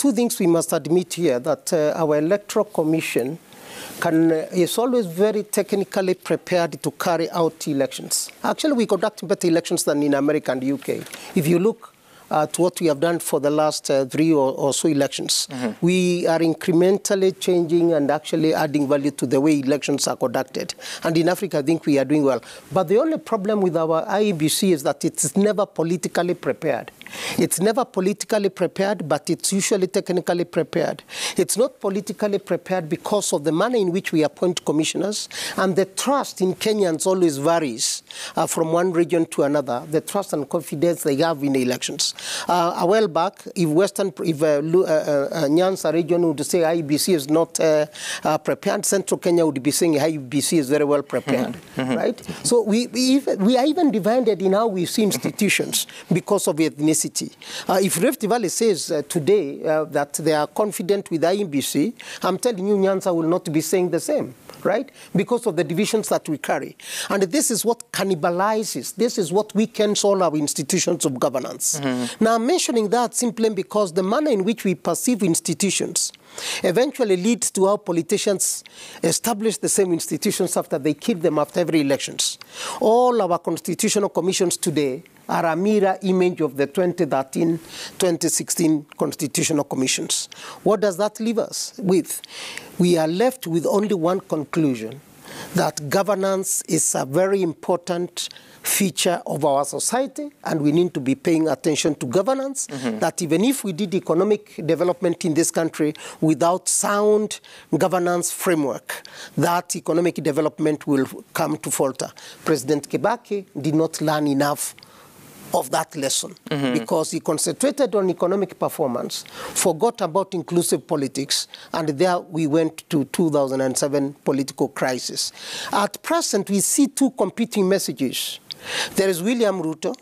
two things we must admit here that uh, our electoral commission can, uh, is always very technically prepared to carry out elections. Actually, we conduct better elections than in America and UK. If you look at what we have done for the last uh, three or, or, so elections. Mm-hmm. We are incrementally changing and actually adding value to the way elections are conducted. And in Africa, I think we are doing well. But the only problem with our IEBC is that it's never politically prepared. It's never politically prepared, but it's usually technically prepared. It's not politically prepared because of the manner in which we appoint commissioners, and the trust in Kenyans always varies uh, from one region to another, the trust and confidence they have in the elections. Uh, a while back, if Western, if uh, uh, uh, Nyanza region would say IBC is not prepared, Central Kenya would be saying IBC is very well prepared, mm-hmm. right? So we, we, we are even divided in how we see institutions because of ethnicity uh, if Rift Valley says uh, today uh, that they are confident with IEBC, I'm telling you, Nyanza will not be saying the same right? Because of the divisions that we carry. And this is what cannibalizes, this is what weakens all our institutions of governance. Mm-hmm. Now, I'm mentioning that simply because the manner in which we perceive institutions eventually leads to how politicians establish the same institutions after they kill them after every elections. All our constitutional commissions today are a mirror image of the 2013-2016 constitutional commissions. What does that leave us with? We are left with only one conclusion, that governance is a very important feature of our society, and we need to be paying attention to governance. Mm-hmm. That even if we did economic development in this country without sound governance framework, that economic development will come to falter. President Kibaki did not learn enough of that lesson mm-hmm. because he concentrated on economic performance, forgot about inclusive politics, and there we went to 2007 political crisis. At present, we see two competing messages. There is William Ruto,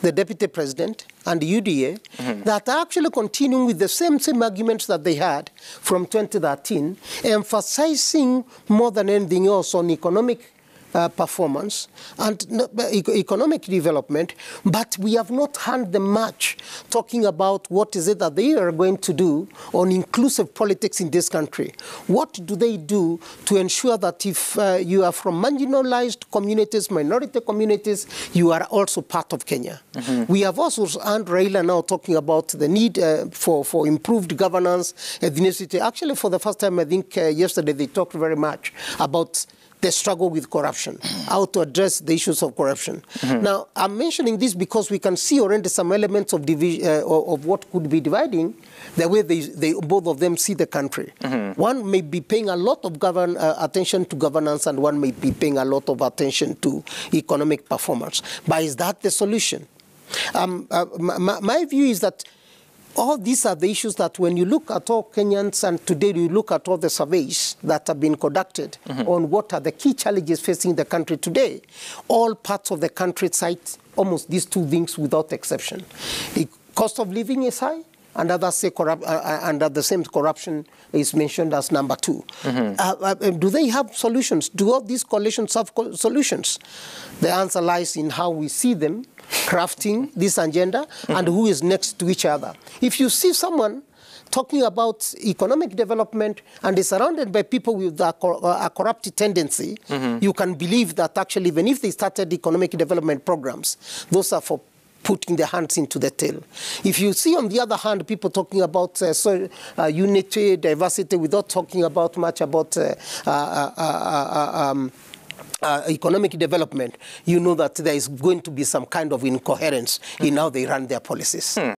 the deputy president, and the UDA mm-hmm. that are actually continuing with the same same arguments that they had from 2013, emphasizing more than anything else on economic uh, performance and economic development, but we have not had them much talking about what is it that they are going to do on inclusive politics in this country. What do they do to ensure that if uh, you are from marginalized communities, minority communities, you are also part of Kenya? Mm-hmm. We have also and Raila now talking about the need uh, for, for improved governance, ethnicity. Actually, for the first time, I think uh, yesterday they talked very much about the struggle with corruption, how to address the issues of corruption. Mm-hmm. Now, I'm mentioning this because we can see already some elements of, division, uh, of what could be dividing the way they, they both of them see the country. Mm-hmm. One may be paying a lot of govern, uh, attention to governance, and one may be paying a lot of attention to economic performance. But is that the solution? Um, uh, my, my view is that all these are the issues that when you look at all Kenyans and today you look at all the surveys that have been conducted mm-hmm. on what are the key challenges facing the country today, all parts of the country cite almost these two things without exception. The cost of living is high, and others say corrupt, uh, uh and the same corruption is mentioned as number two mm-hmm. uh, uh, do they have solutions? Do all these coalitions have solutions? The answer lies in how we see them crafting this agenda and who is next to each other. If you see someone talking about economic development and is surrounded by people with a, a corrupt tendency, mm-hmm. you can believe that actually, even if they started economic development programs, those are for putting their hands into the tail. If you see, on the other hand, people talking about uh, so, uh, unity, diversity, without talking about much about uh, uh, uh, uh um, uh, economic development, you know that there is going to be some kind of incoherence in how they run their policies. Hmm.